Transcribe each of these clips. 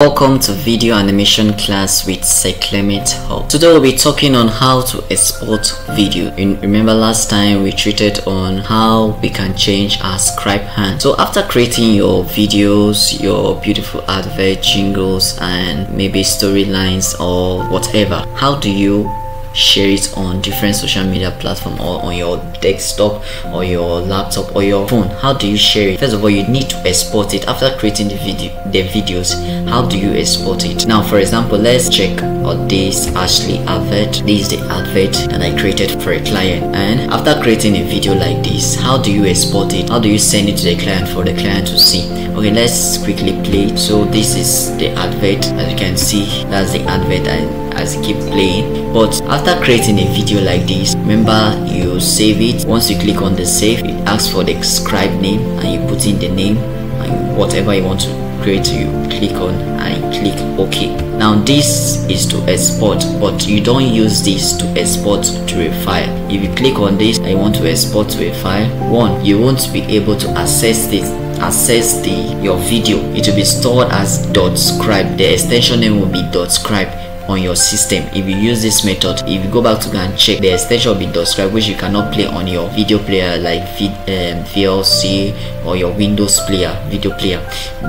Welcome to video animation class with Cyclement Hub. Today we'll be talking on how to export video. In, remember last time we treated on how we can change our scribe hand. So after creating your videos, your beautiful advert jingles and maybe storylines or whatever, how do you share it on different social media platform or on your desktop or your laptop or your phone. How do you share it? First of all you need to export it. After creating the video the videos how do you export it? Now for example let's check out this ashley advert. This is the advert that i created for a client. And after creating a video like this how do you export it? How do you send it to the client for the client to see? Okay let's quickly play. So this is the advert. As you can see that's the advert and as you keep playing. But after creating a video like this remember you save it. Once you click on the save it asks for the scribe name and you put in the name and whatever you want to create you click on and click ok. Now this is to export but you don't use this to export to a file. If you click on this you want to export to a file one you won't be able to access this access the your video. It will be stored as dot scribe. The extension name will be dot scribe on your system. If you use this method if you go back to go and check the extension will be dot scribe which you cannot play on your video player like um, VLC or your Windows player video player.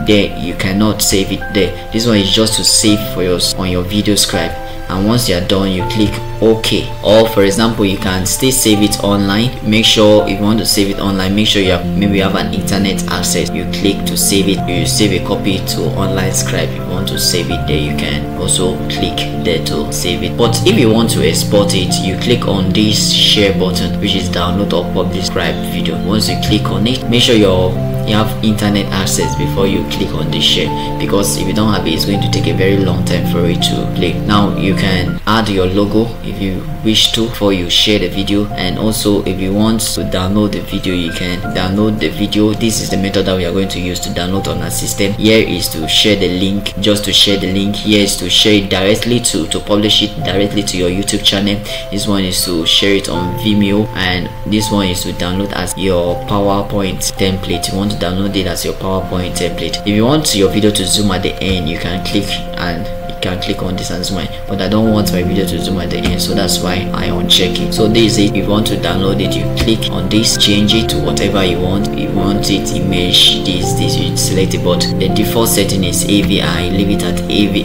There you cannot save it there. This one is just to save for your on your video scribe and once you're done you click ok. Or for example you can still save it online. Make sure if you want to save it online make sure you have maybe you have an internet access. You click to save it. You save a copy to online scribe. If you want to save it there you can also click there to save it. But if you want to export it you click on this share button which is download or publish scribe video. Once you click on it make sure your you have internet access before you click on the share. Because if you don't have it it's going to take a very long time for it to play now you can add your logo if you wish to before you share the video. And also if you want to download the video you can download the video. This is the method that we are going to use to download on our system. Here is to share the link. Just to share the link here is to share it directly to to publish it directly to your youtube channel. This one is to share it on vimeo. And this one is to download as your powerpoint template. You want to download it as your PowerPoint template. If you want your video to zoom at the end, you can click and you can click on this and zoom in. But i don't want my video to zoom at the end so that's why i uncheck it. So this is it. If you want to download it you click on this change it to whatever you want. You want it image this this you select it. But the default setting is avi leave it at avi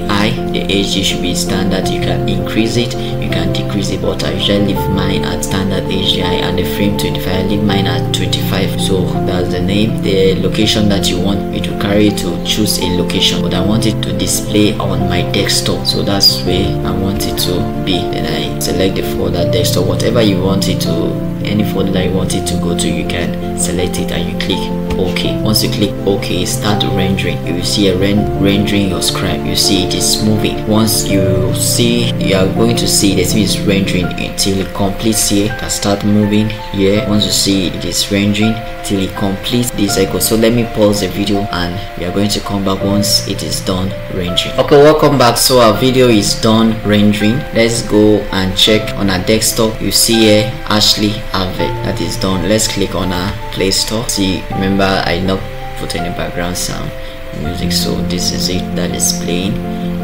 the hd should be standard. You can increase it can decrease it but i usually leave mine at standard hdi and the frame 25 I leave mine at 25 so that's the name. The location that you want me to carry to choose a location but i want it to display on my desktop so that's where I want it to be. Then I select the folder desktop whatever you want it to any folder that you want it to go to you can select it and you click ok. Once you click ok start rendering. You will see a ren rendering your script you see it is moving. Once you see you are going to see the thing is rendering until it completes here can start moving here. Once you see it is rendering till it completes this cycle. So let me pause the video and we are going to come back once it is done rendering. Okay welcome back. So our video is done rendering. Let's go and check on our desktop. You see here ashley advert that is done let's click on our play store. See remember i not put any background sound music so this is it that is playing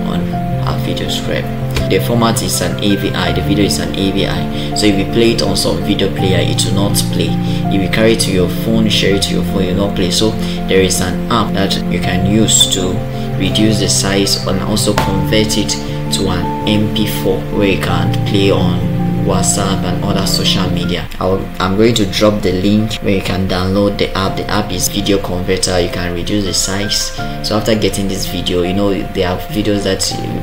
on our video scribe. The format is an AVI the video is an AVI so if you play it on some video player it will not play. If you carry it to your phone share it to your phone it will not play. So there is an app that you can use to reduce the size and also convert it to an mp4 where you can play on whatsapp and other social media. I am going to drop the link where you can download the app. The app is video converter. You can reduce the size. So after getting this video you know there are videos that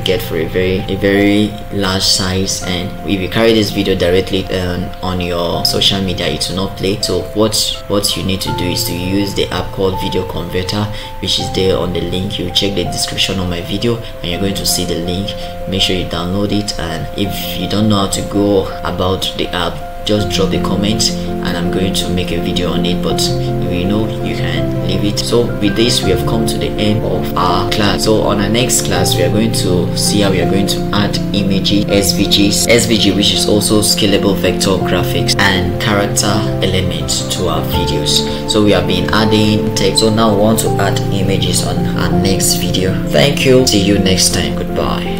get for a very a very large size. And if you carry this video directly um, on your social media it will not play. So what what you need to do is to use the app called video converter which is there on the link. You check the description of my video and you're going to see the link. Make sure you download it. And if you don't know how to go about the app just drop the comment and i'm going to make a video on it. But if you know you can so with this we have come to the end of our class. So on our next class we are going to see how we are going to add images svgs svg which is also scalable vector graphics and character elements to our videos. So we have been adding text. So now we want to add images on our next video. Thank you. See you next time. Goodbye